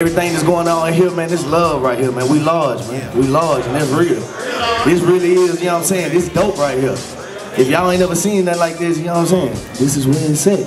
Everything that's going on here, man, this love right here, man. We large, man. We large, and that's real. This really is, you know what I'm saying? This dope right here. If y'all ain't never seen that like this, you know what I'm saying? This is where it's at.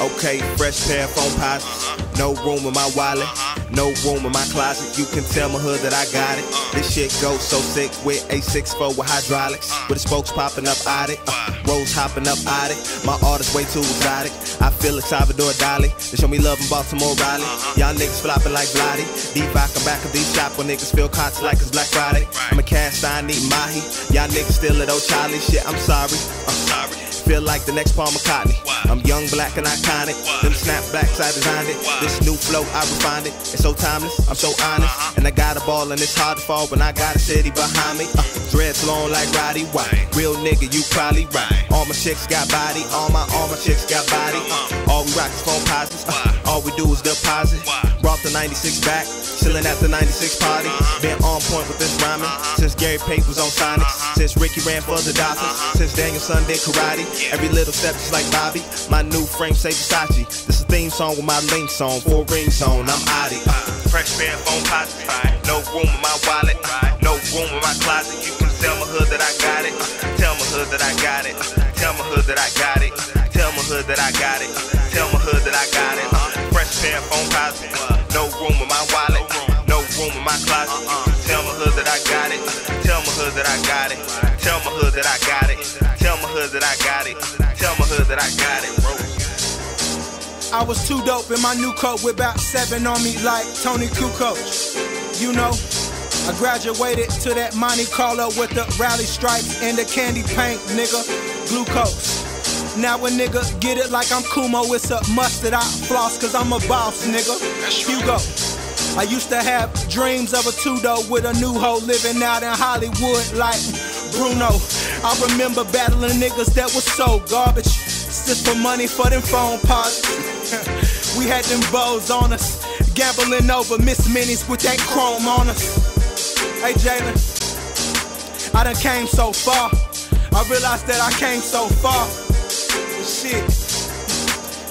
Okay, fresh pair of Foamposites. No room in my wallet, no room in my closet. You can tell my hood that I got it. This shit goes so sick with A64 with hydraulics. With the spokes popping up out it. Uh, rolls hopping up out it. My art is way too exotic. I feel like Salvador Dali. They show me love in Baltimore Raleigh. Y'all niggas flopping like Vladdy. Deep back, I'm back of these shop when niggas feel conscious like it's Black Friday. I'm a cast iron, need Mahi. Y'all niggas still at Charlie. Shit, I'm sorry. I'm sorry feel like the next Paul McCartney. I'm young, black, and iconic. Them snapbacks, I designed it. This new flow, I refined it. It's so timeless, I'm so honest. And I got a ball, and it's hard to fall when I got a city behind me. Uh, dreads long like Roddy White. Real nigga, you probably right. All my chicks got body, all my all my chicks got body. Uh, all we rock is Foamposites. Uh, all we do is deposit. Brought the 96 back, chillin' at the 96 party. Been on point with this rhyming since Gary Payton was on Sonics. Since Ricky ran for the Dolphins. Since Daniel-san did karate. Every little step just like Bobby. My new frame say Versace. This a theme song with my link song. Four ring zone, I'm Adi. Fresh pair Foamposite. No room in my wallet. No room in my closet. You can tell my hood that I got it. Tell my hood that I got it. Tell my hood that I got it. Tell my hood that I got it. Tell my hood that I got it. Fresh pair Foamposite. No room in my wallet. No room in my closet. Tell my hood that I got it. Tell my hood that I got it. Tell my hood that I got it. Tell my hood that I got it. That I got it, bro. I was too dope in my new coat with about seven on me like Toni Kukoc. You know, I graduated to that Monte Carlo with the rally stripes and the candy paint, nigga. Glucose. Now a nigga get it like I'm Kumo, it's a mustard. I floss cause I'm a boss, nigga. Hugo. I used to have dreams of a two-door with a new hoe living out in Hollywood like Bruno. I remember battling niggas that was so garbage. Just for money for them phone parts. we had them bows on us. Gambling over Miss Minis with that chrome on us. Hey Jalen, I done came so far. I realized that I came so far. Shit.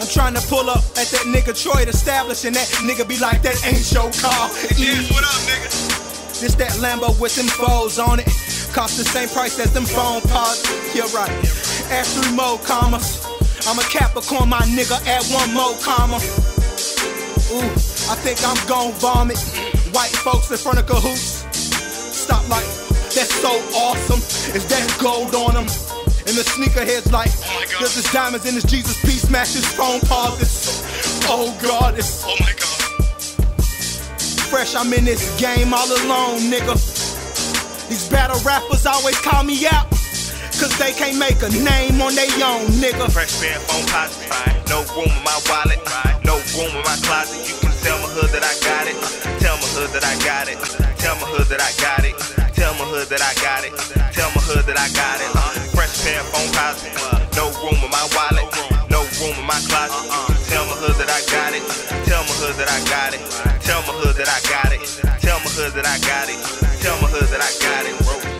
I'm trying to pull up at that nigga Troy establishing that nigga be like, that ain't your car. Yes, what up, nigga? This that Lambo with them foes on it. Cost the same price as them phone pods. You're right. Add three more commas. I'm a Capricorn, my nigga, add one more comma. Ooh, I think I'm gon' vomit. White folks in front of cahoots. Stop like, that's so awesome. Is that gold on them? And the sneakerheads like, oh there's this diamonds in this Jesus P smashes phone pauses. Oh God, it's Oh my god. fresh. I'm in this game all alone, nigga. These battle rappers always call me out. Cause they can't make a name on their own, nigga. Fresh pair of Foamposite. No room in my wallet. No room in my closet. You can tell my hood that I got it. Tell my hood that I got it. Tell my hood that I got it. Tell my hood that I got it. Tell my hood that I got it. Fresh pair phone posit. No room in my wallet. No room in my closet. Hood that I got it. Tell my hood that I got it. Tell my hood that I got it. Tell my hood that I got it. Tell my hood that I got it.